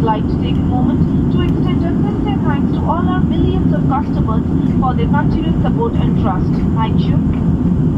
would like to take a moment to extend a sincere thanks to all our millions of customers for their continued support and trust. Thank you.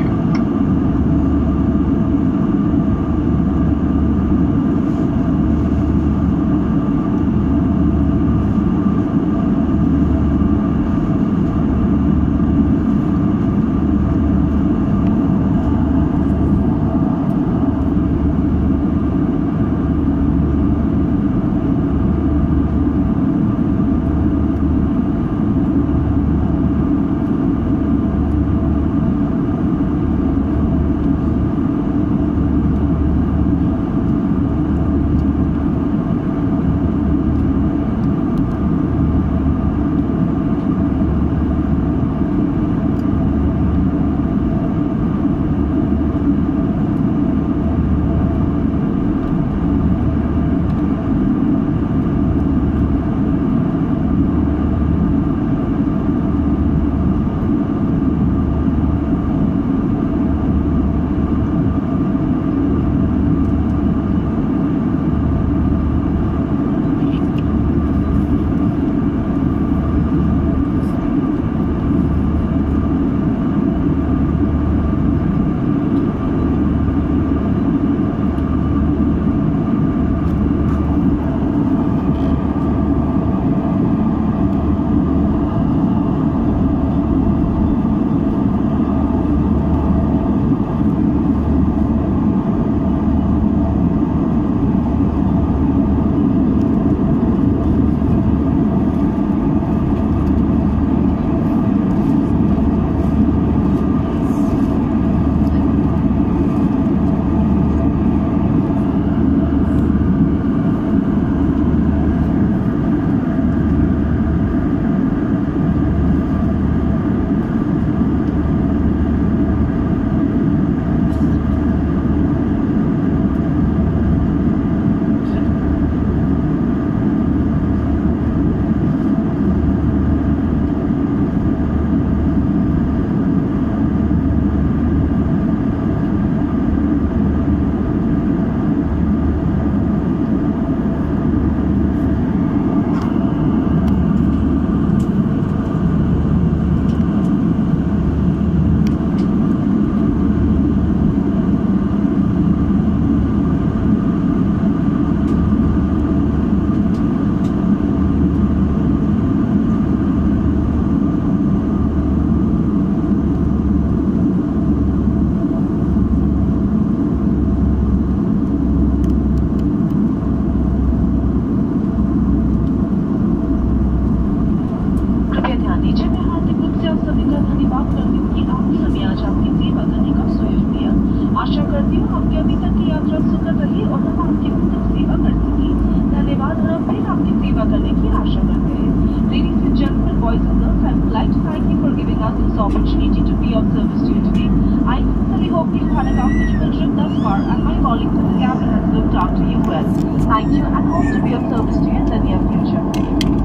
you. Thank you for giving us this opportunity to be of service to you today. I sincerely hope you had a comfortable trip thus far and my colleagues in the cabin has looked after you well. Thank you and hope to be of service to you in the near future.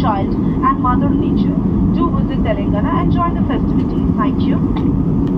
Child and mother nature. Do visit Telangana and join the festivities. Thank you.